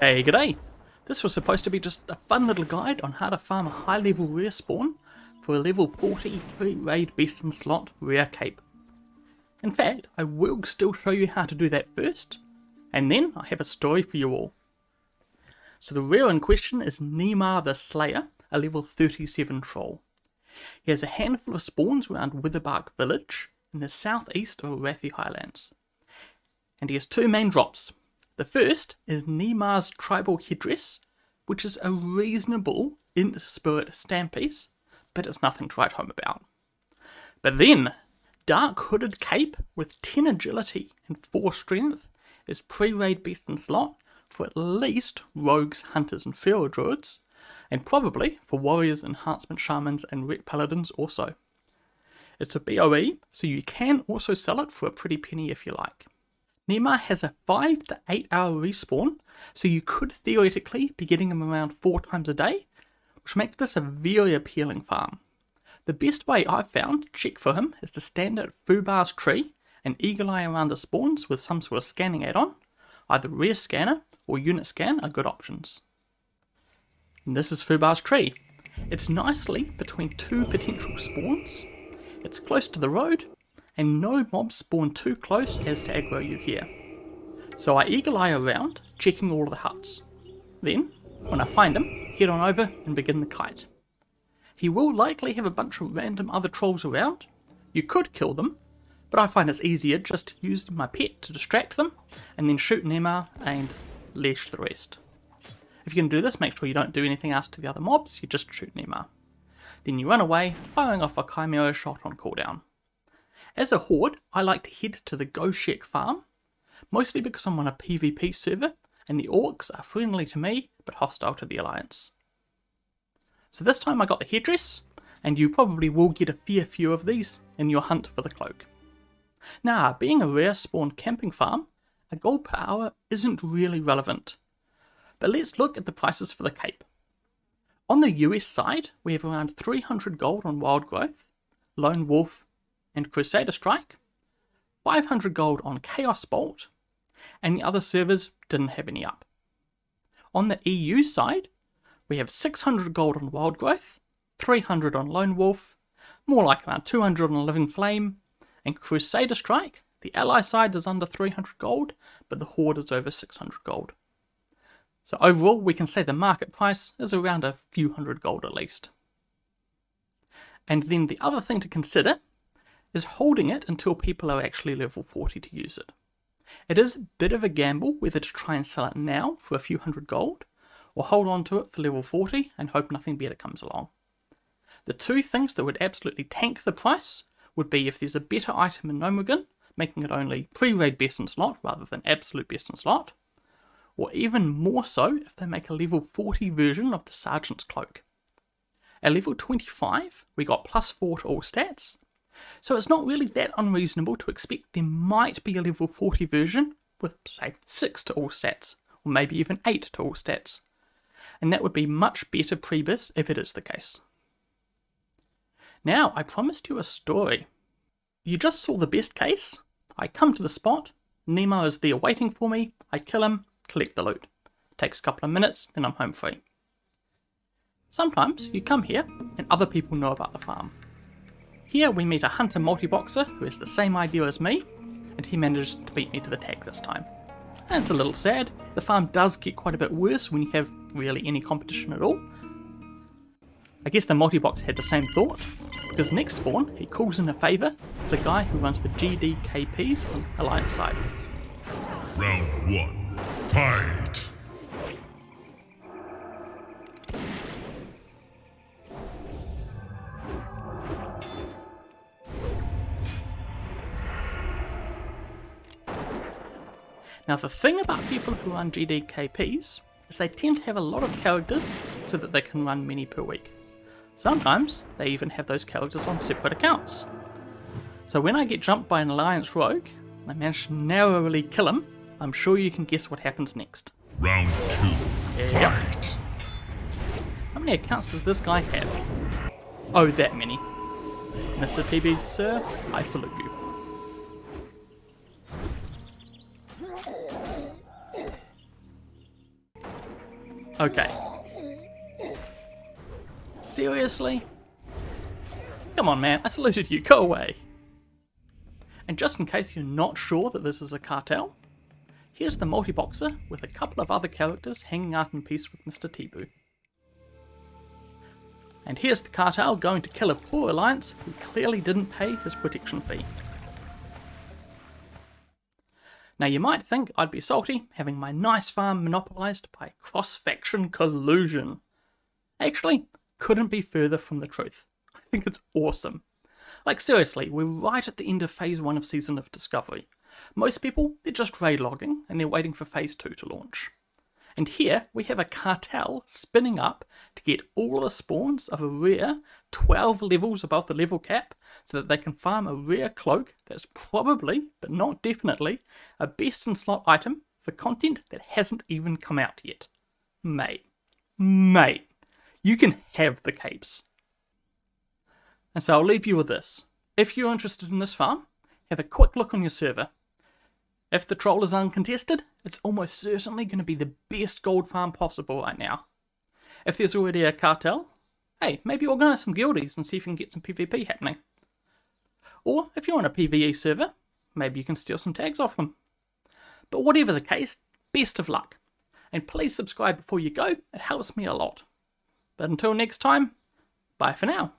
Hey, g'day! This was supposed to be just a fun little guide on how to farm a high level rare spawn for a level 40 pre-raid best in slot rare cape. In fact, I will still show you how to do that first, and then I have a story for you all. So the rare in question is Nimar the Slayer, a level 37 troll. He has a handful of spawns around Witherbark Village in the southeast of Arathi Highlands. And he has two main drops, the first is Nimar's tribal headdress, which is a reasonable in spirit stamp piece, but it's nothing to write home about. But then, Dark Hooded Cape with 10 agility and 4 strength is pre raid best in slot for at least rogues, hunters, and feral druids, and probably for warriors, enhancement shamans, and ret paladins also. It's a BOE, so you can also sell it for a pretty penny if you like. Nimar has a 5 to 8 hour respawn, so you could theoretically be getting him around 4 times a day, which makes this a very appealing farm. The best way I've found to check for him is to stand at Foobar's tree and eagle eye around the spawns with some sort of scanning add on. Either RareScanner or Unit Scan are good options. And this is Foobar's tree. It's nicely between two potential spawns. It's close to the road, and no mobs spawn too close as to aggro you here. So I eagle eye around, checking all of the huts. Then, when I find him, head on over and begin the kite. He will likely have a bunch of random other trolls around. You could kill them, but I find it's easier just to use my pet to distract them, and then shoot Nimar and leash the rest. If going to do this, make sure you don't do anything else to the other mobs, you just shoot Nimar. Then you run away, firing off a Chimera shot on cooldown. As a horde, I like to head to the Go'Shek farm, mostly because I'm on a PvP server and the orcs are friendly to me but hostile to the Alliance. So this time I got the headdress, and you probably will get a fair few of these in your hunt for the cloak. Now, being a rare spawn camping farm, a gold per hour isn't really relevant. But let's look at the prices for the cape. On the US side, we have around 300 gold on Wild Growth, Lone Wolf, and Crusader Strike, 500 gold on Chaos Bolt, and the other servers didn't have any up. On the EU side, we have 600 gold on Wild Growth, 300 on Lone Wolf, more like around 200 on Living Flame, and Crusader Strike. The ally side is under 300 gold, but the Horde is over 600 gold. So overall, we can say the market price is around a few hundred gold at least. And then the other thing to consider is holding it until people are actually level 40 to use it. It is a bit of a gamble whether to try and sell it now for a few hundred gold, or hold on to it for level 40 and hope nothing better comes along. The two things that would absolutely tank the price would be if there's a better item in Gnomeregan, making it only pre-raid best in slot rather than absolute best in slot, or even more so if they make a level 40 version of the Sergeant's Cloak. At level 25, we got plus 4 to all stats, so it's not really that unreasonable to expect there might be a level 40 version with, say, 6 to all stats, or maybe even 8 to all stats. And that would be much better prebis if it is the case. Now, I promised you a story. You just saw the best case. I come to the spot, Nemo is there waiting for me, I kill him, collect the loot. Takes a couple of minutes, then I'm home free. Sometimes you come here and other people know about the farm. Here we meet a hunter multi-boxer who has the same idea as me, and he manages to beat me to the tag this time. It's a little sad, the farm does get quite a bit worse when you have really any competition at all. I guess the multi-boxer had the same thought, because next spawn he calls in a favour the guy who runs the GDKPs on Alliance side. Round 1, fight! Now the thing about people who run GDKPs is they tend to have a lot of characters so that they can run many per week. Sometimes they even have those characters on separate accounts. So when I get jumped by an Alliance rogue, and I manage to narrowly kill him, I'm sure you can guess what happens next. Round 2, fight! How many accounts does this guy have? Oh, that many. Mr. TB, sir, I salute you. Okay. Seriously? Come on, man, I saluted you, go away. And just in case you're not sure that this is a cartel, here's the multi-boxer with a couple of other characters hanging out in peace with Mr. Teebu. And here's the cartel going to kill a poor alliance who clearly didn't pay his protection fee. Now you might think I'd be salty having my nice farm monopolised by cross-faction collusion. Actually, couldn't be further from the truth. I think it's awesome. Like seriously, we're right at the end of phase 1 of Season of Discovery. Most people, they're just raid logging and they're waiting for phase 2 to launch. And here we have a cartel spinning up to get all the spawns of a rare 12 levels above the level cap so that they can farm a rare cloak that's probably, but not definitely, a best in slot item for content that hasn't even come out yet. Mate, mate, you can have the capes. And so I'll leave you with this. If you're interested in this farm, have a quick look on your server if the troll is uncontested, it's almost certainly going to be the best gold farm possible right now. If there's already a cartel, hey, maybe organise some guildies and see if you can get some PvP happening. Or if you're on a PvE server, maybe you can steal some tags off them. But whatever the case, best of luck. And please subscribe before you go, it helps me a lot. But until next time, bye for now.